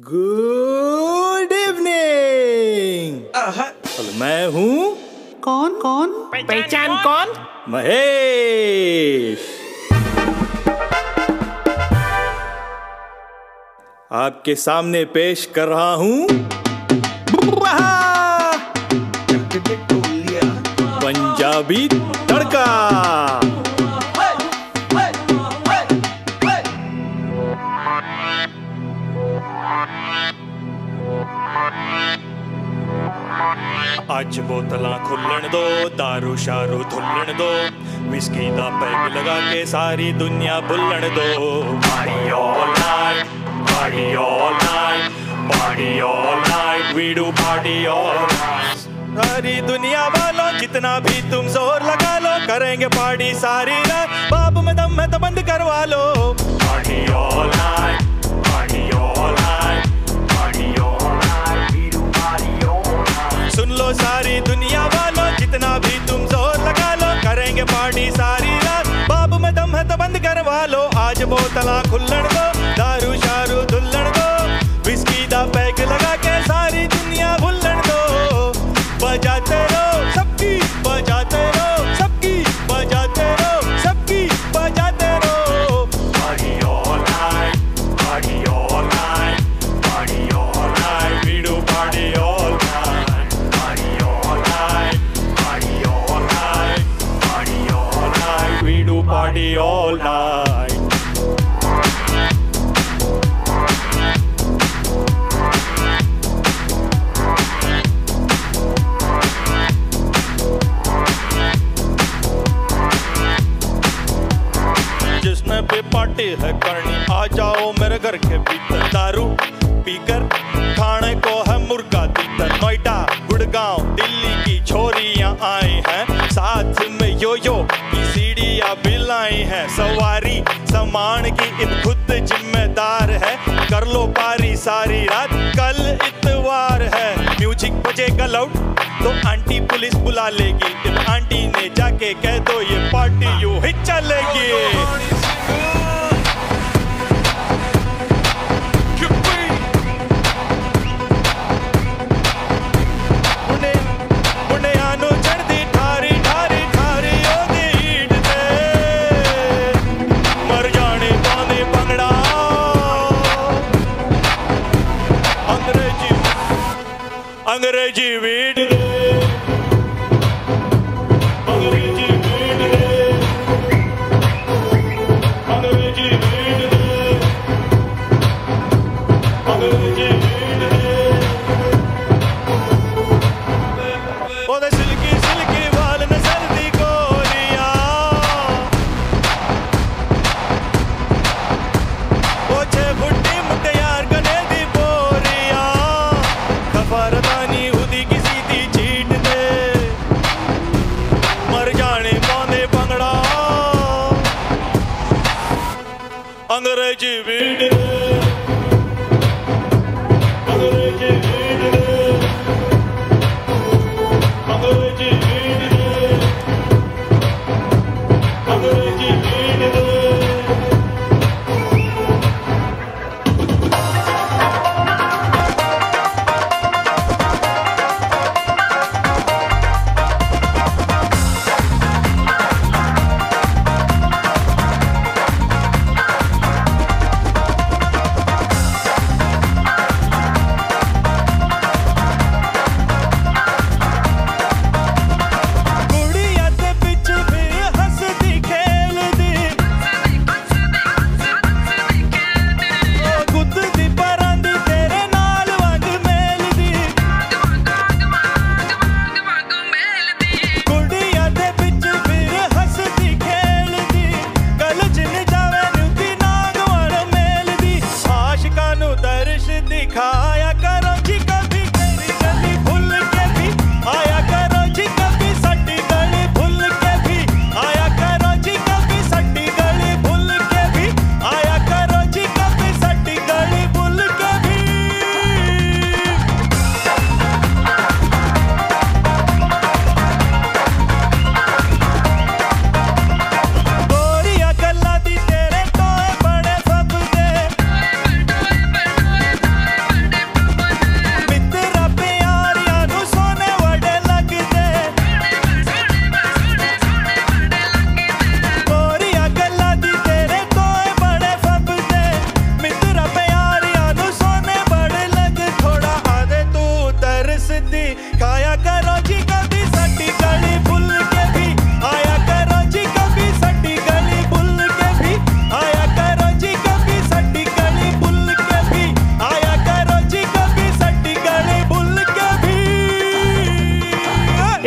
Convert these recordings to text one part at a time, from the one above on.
Good evening मैं हूँ कौन कौन? पहचान कौन? महेश। आपके सामने पेश कर रहा हूँ। पंजाबी तड़का। ਅੱਜ ਬੋਤਲਾਂ ਖੁੱਲਣ ਦੋ दारू ਸ਼ਾਰੂ ਧੁੱਲਣ ਦੋ ਵਿਸਕੀ ਦਾ ਪੈਗ ਲਗਾ ਕੇ ਸਾਰੀ ਦੁਨੀਆ ਭੁੱਲਣ ਦੋ party all night party all night party all night we do party all सारी दुनिया वालों जितना भी तुम जोर लगा लो करेंगे पार्टी सारी रात बाबू में दम है तो बंद करवा लो party all night party all night सुन लो सारी दुनिया वालों, जितना भी तुम ज़ोर लगा लो, करेंगे पार्टी सारी रात। बाबू में दम है तो बंद करवा लो, आज बोतला खुल्लण दो, दारू शारू धुल्लण दो विस्की दा पैग लगा के सारी दुनिया भुल्लण दो। बजाते रहो, सबकी बजाते रहो, सबकी बजाते रहो, सबकी बजाते रहो। Party all night party party all night जिसने पार्टी है करनी, आ जाओ मेरे घर के भीतर दारू पीकर, खाने को भी है। सवारी सामान की इन खुद जिम्मेदार है। कर लो पारी सारी रात, कल इतवार है। म्यूज़िक बजेगा लाउड तो आंटी पुलिस बुला लेगी। आंटी ने जाके कह दो, ये पार्टी यू ही चलेगी। जी वीड de vida.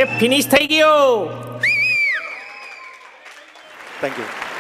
એ ફિનિશ થઈ ગયો. Thank you